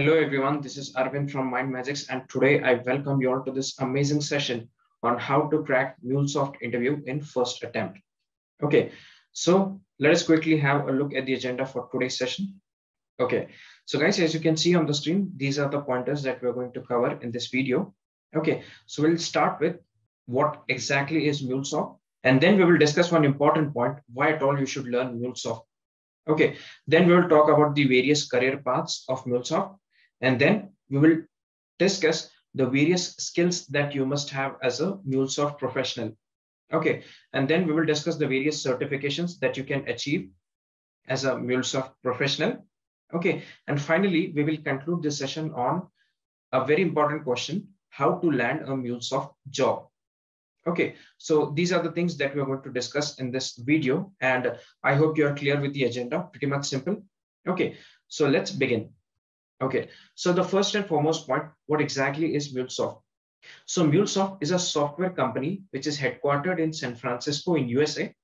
Hello everyone, this is Arvind from MindMajix and today I welcome you all to this amazing session on how to crack MuleSoft interview in first attempt. Okay, so let us quickly have a look at the agenda for today's session. Okay, so guys, as you can see on the screen, these are the pointers that we're going to cover in this video. Okay, so we'll start with what exactly is MuleSoft and then we will discuss one important point, why at all you should learn MuleSoft Okay, then we will talk about the various career paths of MuleSoft, and then we will discuss the various skills that you must have as a MuleSoft professional. Okay, and then we will discuss the various certifications that you can achieve as a MuleSoft professional. Okay, and finally, we will conclude this session on a very important question, how to land a MuleSoft job. Okay, so these are the things that we're going to discuss in this video, and I hope you are clear with the agenda, pretty much simple. Okay, so let's begin. Okay, so the first and foremost point, what exactly is MuleSoft? So MuleSoft is a software company which is headquartered in San Francisco in USA.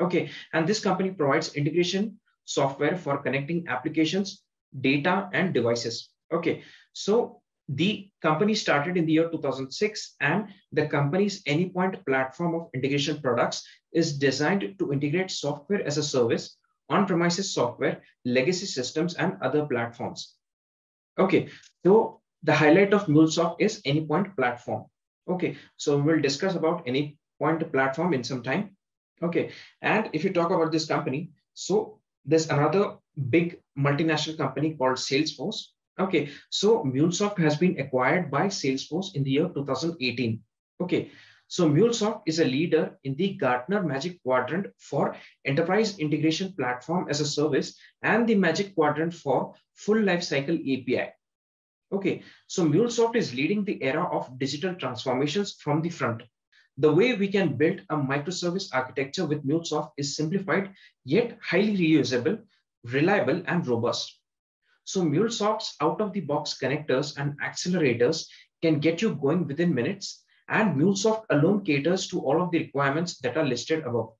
Okay, and this company provides integration software for connecting applications, data, and devices. Okay, so the company started in the year 2006 and the company's anypoint platform of integration products is designed to integrate software as a service on-premises software legacy systems and other platforms okay so the highlight of MuleSoft is anypoint platform. Okay so we'll discuss about anypoint platform in some time. Okay and if you talk about this company so there's another big multinational company called salesforce. Okay, so MuleSoft has been acquired by Salesforce in the year 2018. Okay, so MuleSoft is a leader in the Gartner Magic Quadrant for Enterprise Integration Platform as a Service and the Magic Quadrant for Full Lifecycle API. Okay, so MuleSoft is leading the era of digital transformations from the front. The way we can build a microservice architecture with MuleSoft is simplified yet highly reusable, reliable, and robust. So MuleSoft's out-of-the-box connectors and accelerators can get you going within minutes, and MuleSoft alone caters to all of the requirements that are listed above.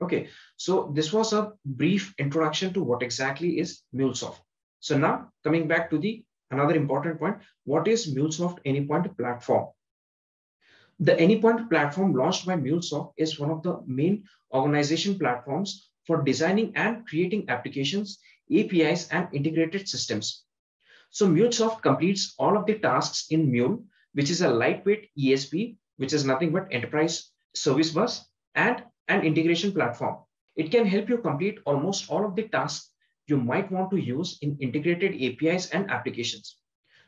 Okay, so this was a brief introduction to what exactly is MuleSoft. So now coming back to the another important point, what is MuleSoft Anypoint platform? The Anypoint platform launched by MuleSoft is one of the main organization platforms for designing and creating applications APIs, and integrated systems. So MuleSoft completes all of the tasks in Mule, which is a lightweight ESB, which is nothing but enterprise service bus and an integration platform. It can help you complete almost all of the tasks you might want to use in integrated APIs and applications.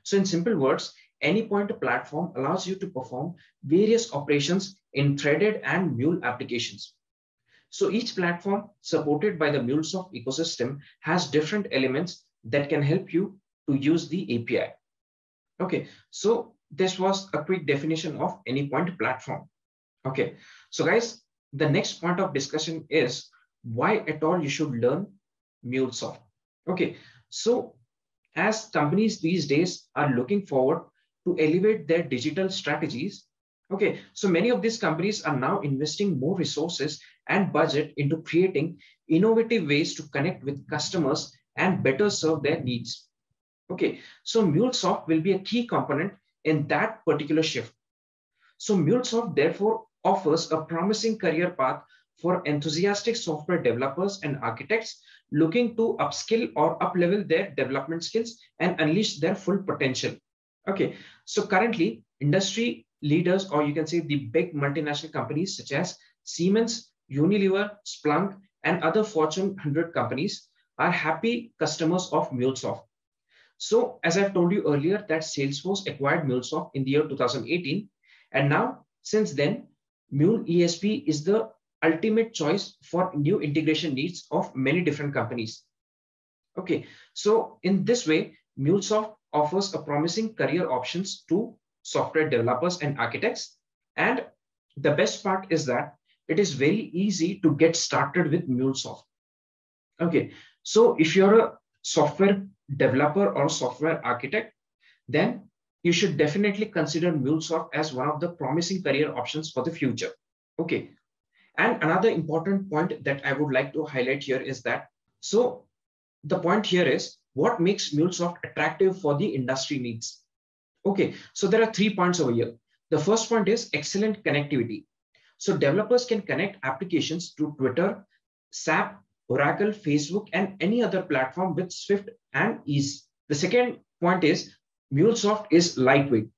So in simple words, Anypoint platform allows you to perform various operations in threaded and Mule applications. So each platform supported by the MuleSoft ecosystem has different elements that can help you to use the API. Okay, so this was a quick definition of Anypoint platform. Okay, so guys, the next point of discussion is why at all you should learn MuleSoft. Okay, so as companies these days are looking forward to elevate their digital strategies, Okay, so many of these companies are now investing more resources and budget into creating innovative ways to connect with customers and better serve their needs. Okay, so MuleSoft will be a key component in that particular shift. So MuleSoft therefore offers a promising career path for enthusiastic software developers and architects looking to upskill or uplevel their development skills and unleash their full potential. Okay, so currently industry leaders, or you can say the big multinational companies such as Siemens, Unilever, Splunk, and other Fortune 100 companies are happy customers of MuleSoft. So as I've told you earlier that Salesforce acquired MuleSoft in the year 2018. And now since then, Mule ESB is the ultimate choice for new integration needs of many different companies. Okay, so in this way, MuleSoft offers a promising career options to software developers and architects. And the best part is that it is very easy to get started with MuleSoft. Okay, so if you're a software developer or software architect, then you should definitely consider MuleSoft as one of the promising career options for the future. Okay, and another important point that I would like to highlight here is that, so the point here is what makes MuleSoft attractive for the industry needs. Okay, so there are three points over here. The first point is excellent connectivity. So developers can connect applications to Twitter, SAP, Oracle, Facebook, and any other platform with Swift and ease. The second point is MuleSoft is lightweight.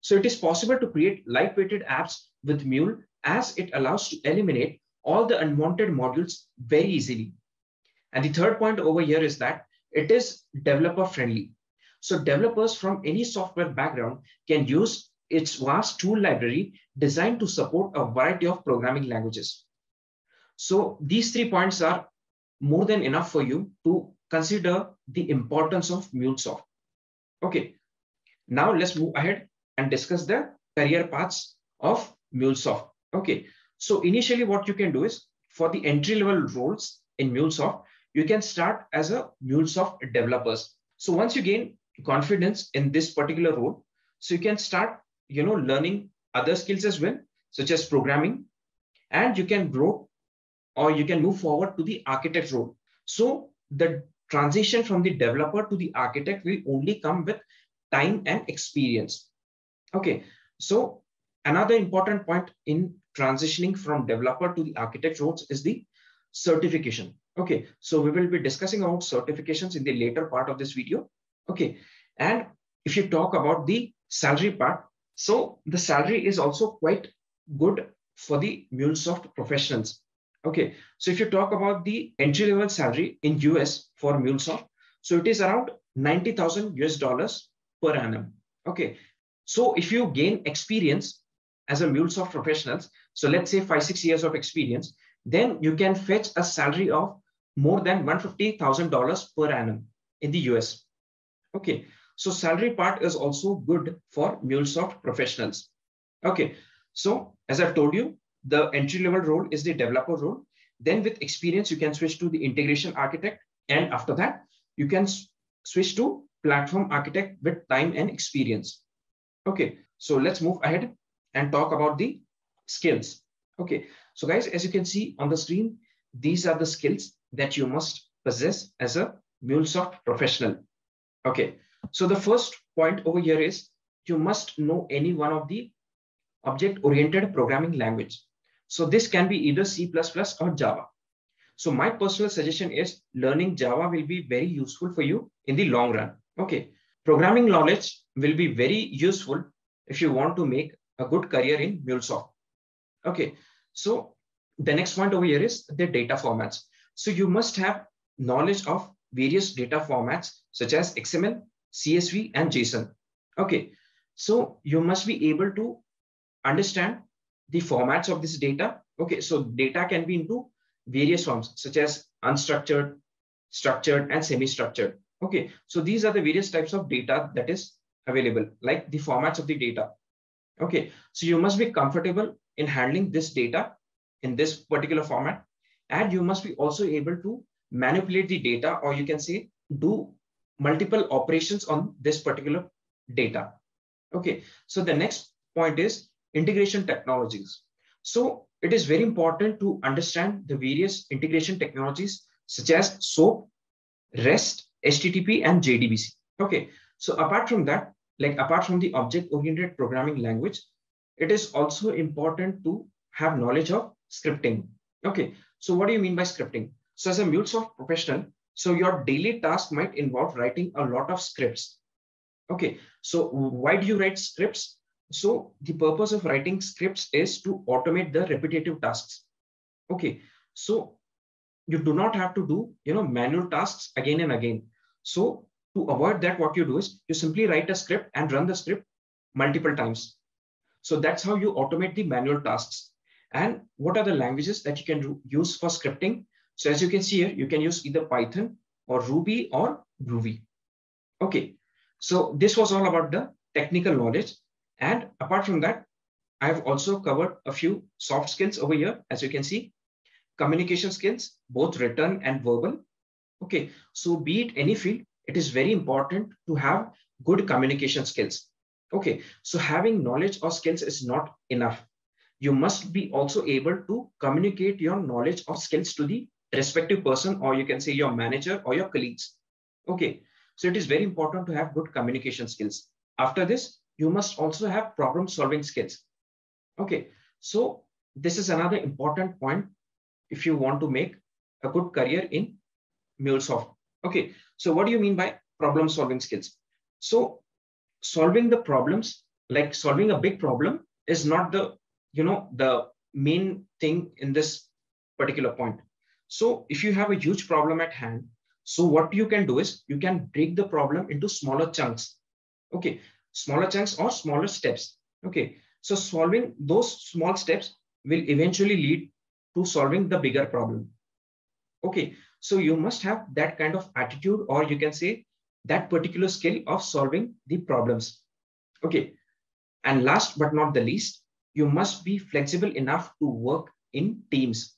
So it is possible to create lightweighted apps with Mule as it allows to eliminate all the unwanted modules very easily. And the third point over here is that it is developer friendly. So developers from any software background can use its vast tool library designed to support a variety of programming languages. So these three points are more than enough for you to consider the importance of MuleSoft. Okay, now let's move ahead and discuss the career paths of MuleSoft. Okay, so initially what you can do is for the entry level roles in MuleSoft, you can start as a MuleSoft developers. So once you gain confidence in this particular role, so you can start, you know, learning other skills as well, such as programming, and you can grow or you can move forward to the architect role. So the transition from the developer to the architect will only come with time and experience. Okay, so another important point in transitioning from developer to the architect roles is the certification. Okay, so we will be discussing about certifications in the later part of this video. Okay, and if you talk about the salary part, so the salary is also quite good for the MuleSoft professionals. Okay, so if you talk about the entry level salary in US for MuleSoft, so it is around 90,000 US dollars per annum. Okay, so if you gain experience as a MuleSoft professionals, so let's say five, six years of experience, then you can fetch a salary of more than $150,000 per annum in the US. Okay, so salary part is also good for MuleSoft professionals. Okay, so as I've told you, the entry level role is the developer role. Then with experience, you can switch to the integration architect. And after that, you can switch to platform architect with time and experience. Okay, so let's move ahead and talk about the skills. Okay, so guys, as you can see on the screen, these are the skills that you must possess as a MuleSoft professional. Okay, so the first point over here is you must know any one of the object-oriented programming language. So this can be either C++ or Java. So my personal suggestion is learning Java will be very useful for you in the long run. Okay, programming knowledge will be very useful if you want to make a good career in MuleSoft. Okay, so the next point over here is the data formats. So you must have knowledge of various data formats such as XML, CSV, and JSON. Okay, so you must be able to understand the formats of this data. Okay, so data can be into various forms such as unstructured, structured, and semi-structured. Okay, so these are the various types of data that is available, like the formats of the data. Okay, so you must be comfortable in handling this data in this particular format, and you must be also able to manipulate the data, or you can say do multiple operations on this particular data. Okay, so the next point is integration technologies. So it is very important to understand the various integration technologies such as SOAP, REST, HTTP, and JDBC. Okay, so apart from that, like apart from the object-oriented programming language, it is also important to have knowledge of scripting. Okay, so what do you mean by scripting? So as a MuleSoft professional, so your daily task might involve writing a lot of scripts. Okay, so why do you write scripts? So the purpose of writing scripts is to automate the repetitive tasks. Okay, so you do not have to do you know manual tasks again and again. So to avoid that, what you do is you simply write a script and run the script multiple times. So that's how you automate the manual tasks. And what are the languages that you can use for scripting? So as you can see here, you can use either Python or Ruby or Groovy. Okay, so this was all about the technical knowledge. And apart from that, I've also covered a few soft skills over here, as you can see. Communication skills, both written and verbal. Okay, so be it any field, it is very important to have good communication skills. Okay, so having knowledge or skills is not enough. You must be also able to communicate your knowledge or skills to the respective person, or you can say your manager or your colleagues. Okay, So it is very important to have good communication skills. After this, you must also have problem solving skills. Okay, so this is another important point if you want to make a good career in MuleSoft. Okay, so what do you mean by problem solving skills? So solving the problems, like solving a big problem is not the, you know, the main thing in this particular point. So if you have a huge problem at hand, so what you can do is you can break the problem into smaller chunks. Okay, smaller chunks or smaller steps. Okay, so solving those small steps will eventually lead to solving the bigger problem. Okay, so you must have that kind of attitude, or you can say that particular skill of solving the problems. Okay, and last but not the least, you must be flexible enough to work in teams.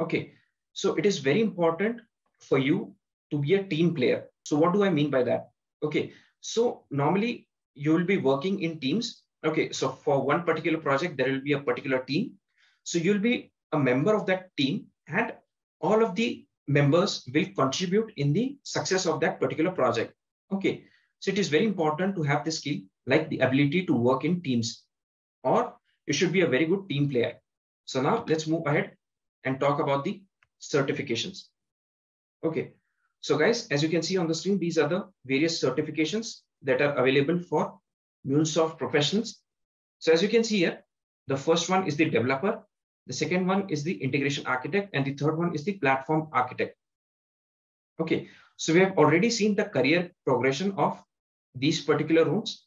Okay, so it is very important for you to be a team player. So what do I mean by that? Okay, so normally you will be working in teams. Okay, so for one particular project, there will be a particular team. So you'll be a member of that team and all of the members will contribute in the success of that particular project. Okay, so it is very important to have the skill like the ability to work in teams or you should be a very good team player. So now let's move ahead and talk about the certifications. Okay, so guys, as you can see on the screen, these are the various certifications that are available for MuleSoft professionals. So as you can see here, the first one is the developer, the second one is the integration architect, and the third one is the platform architect. Okay, so we have already seen the career progression of these particular roles,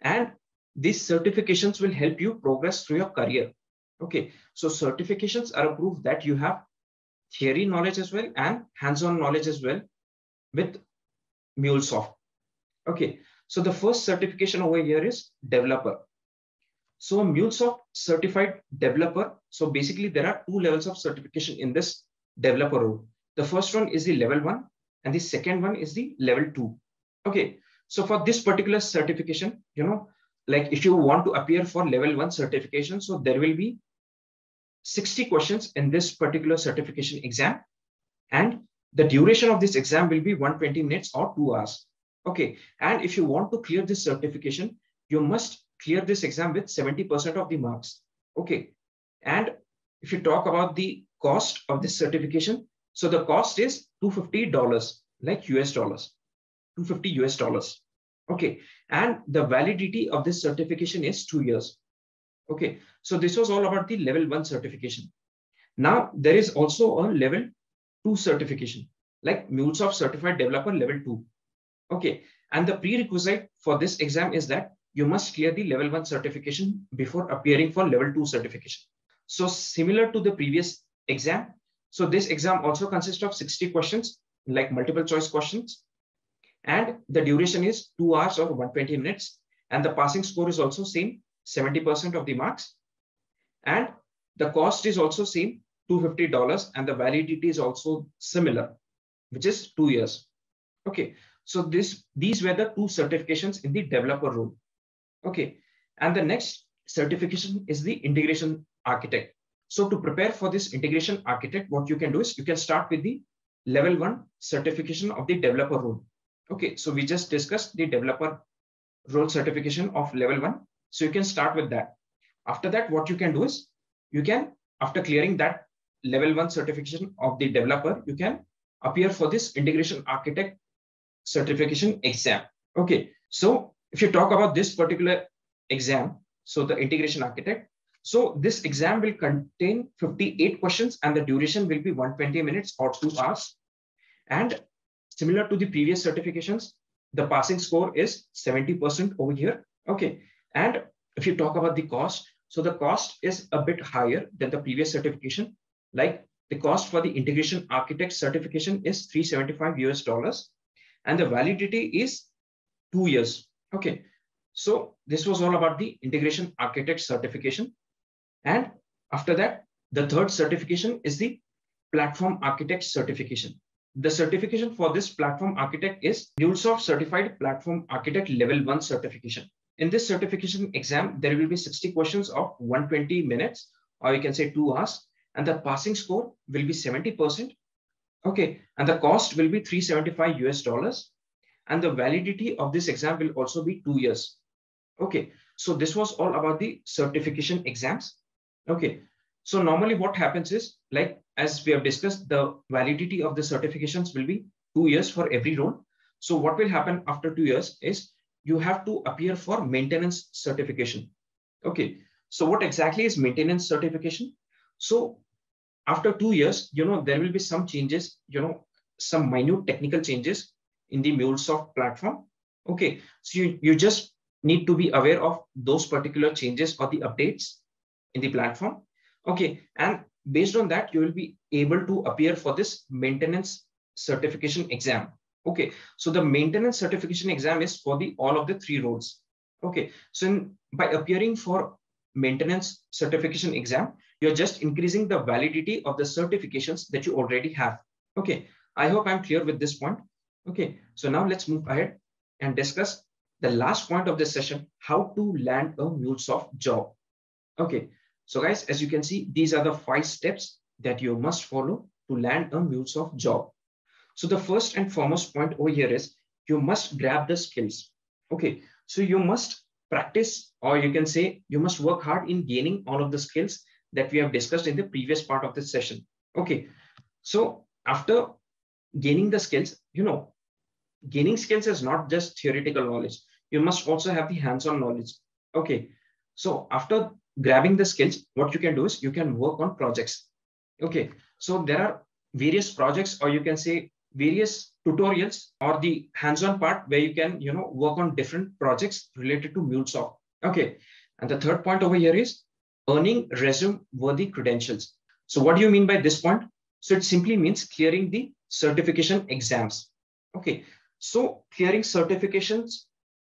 and these certifications will help you progress through your career. Okay, so certifications are a proof that you have theory knowledge as well and hands-on knowledge as well with MuleSoft. Okay, so the first certification over here is developer. So MuleSoft certified developer. So basically there are two levels of certification in this developer role. The first one is the level one and the second one is the level two. Okay. So for this particular certification, you know, like if you want to appear for level one certification, so there will be 60 questions in this particular certification exam. And the duration of this exam will be 120 minutes or two hours. Okay. And if you want to clear this certification, you must clear this exam with 70% of the marks. Okay. And if you talk about the cost of this certification, so the cost is $250 like US dollars, 250 US dollars. Okay. And the validity of this certification is two years. Okay. So this was all about the level one certification. Now there is also a level two certification like MuleSoft certified developer level two. Okay. And the prerequisite for this exam is that you must clear the level one certification before appearing for level two certification. So similar to the previous exam, so this exam also consists of 60 questions, like multiple choice questions. And the duration is two hours or 120 minutes. And the passing score is also same, 70% of the marks. And the cost is also same, $250. And the validity is also similar, which is two years. Okay, so this these were the two certifications in the developer role. Okay. And the next certification is the integration architect. So to prepare for this integration architect, what you can do is you can start with the level one certification of the developer role. Okay. So we just discussed the developer role certification of level one. So you can start with that. After that, what you can do is you can, after clearing that level one certification of the developer, you can appear for this integration architect certification exam. Okay. So if you talk about this particular exam, so the integration architect, so this exam will contain 58 questions and the duration will be 120 minutes or two hours. And similar to the previous certifications, the passing score is 70% over here. Okay. And if you talk about the cost, so the cost is a bit higher than the previous certification. Like the cost for the integration architect certification is 375 US dollars and the validity is two years. Okay, so this was all about the integration architect certification. And after that, the third certification is the platform architect certification. The certification for this platform architect is MuleSoft Certified Platform Architect Level 1 certification. In this certification exam, there will be 60 questions of 120 minutes, or you can say two hours, and the passing score will be 70%. Okay, and the cost will be 375 US dollars And the validity of this exam will also be two years. Okay, so this was all about the certification exams. Okay, so normally what happens is like, as we have discussed, the validity of the certifications will be two years for every role. So what will happen after two years is you have to appear for maintenance certification. Okay, so what exactly is maintenance certification? So after two years, you know, there will be some changes, you know, some minute technical changes in the MuleSoft platform. Okay, so you, you just need to be aware of those particular changes or the updates in the platform. Okay, and based on that, you will be able to appear for this maintenance certification exam. Okay, so the maintenance certification exam is for the all of the three roles. Okay, so in, by appearing for maintenance certification exam, you're just increasing the validity of the certifications that you already have. Okay, I hope I'm clear with this point. Okay, so now let's move ahead and discuss the last point of this session, how to land a MuleSoft job. Okay, so guys, as you can see, these are the five steps that you must follow to land a MuleSoft job. So the first and foremost point over here is you must grab the skills. Okay, so you must practice, or you can say you must work hard in gaining all of the skills that we have discussed in the previous part of this session. Okay, so after gaining the skills, you know, gaining skills is not just theoretical knowledge. You must also have the hands-on knowledge. Okay, so after grabbing the skills, what you can do is you can work on projects. Okay, so there are various projects, or you can say various tutorials or the hands-on part where you can, you know, work on different projects related to MuleSoft. Okay. And the third point over here is earning resume worthy credentials. So what do you mean by this point? So it simply means clearing the certification exams. Okay. So clearing certifications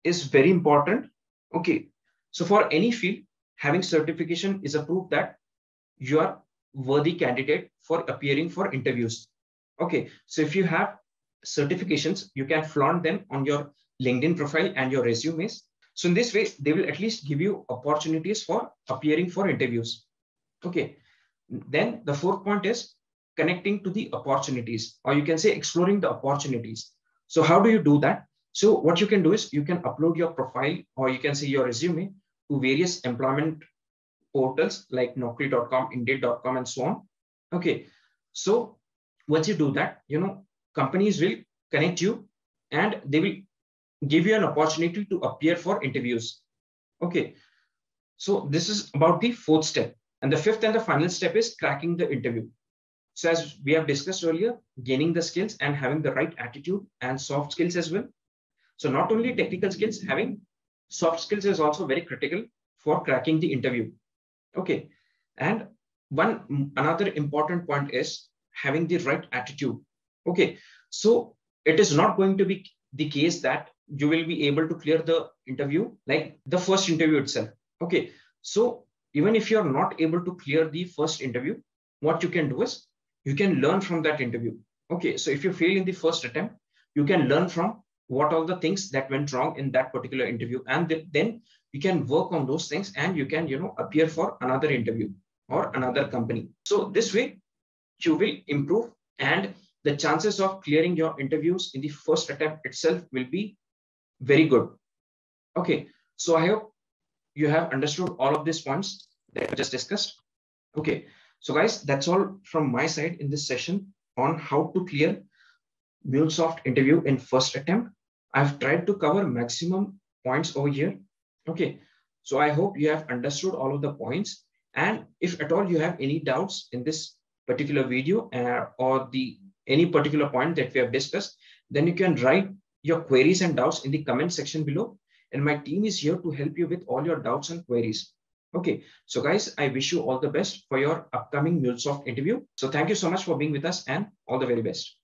is very important. Okay. So for any field, having certification is a proof that you are worthy candidate for appearing for interviews. Okay, so if you have certifications, you can flaunt them on your LinkedIn profile and your resumes. So in this way, they will at least give you opportunities for appearing for interviews. Okay, then the fourth point is connecting to the opportunities, or you can say exploring the opportunities. So how do you do that? So what you can do is you can upload your profile or you can say your resume to various employment portals like Naukri.com, Indeed.com, and so on. Okay, so once you do that, you know, companies will connect you and they will give you an opportunity to appear for interviews. Okay. So this is about the fourth step. And the fifth and the final step is cracking the interview. So as we have discussed earlier, gaining the skills and having the right attitude and soft skills as well. So not only technical skills, having soft skills is also very critical for cracking the interview. Okay. And one another important point is having the right attitude. Okay, so it is not going to be the case that you will be able to clear the interview like the first interview itself. Okay, so even if you're not able to clear the first interview, what you can do is you can learn from that interview. Okay, so if you fail in the first attempt, you can learn from what are the things that went wrong in that particular interview and then you can work on those things and you can you know appear for another interview or another company so this way you will improve and the chances of clearing your interviews in the first attempt itself will be very good. Okay, so I hope you have understood all of these points that we just discussed. Okay, so guys, that's all from my side in this session on how to clear MuleSoft interview in first attempt. I've tried to cover maximum points over here. Okay, so I hope you have understood all of the points. And if at all you have any doubts in this particular video uh, or the any particular point that we have discussed, then you can write your queries and doubts in the comment section below. And my team is here to help you with all your doubts and queries. Okay, so guys, I wish you all the best for your upcoming MuleSoft interview. So thank you so much for being with us and all the very best.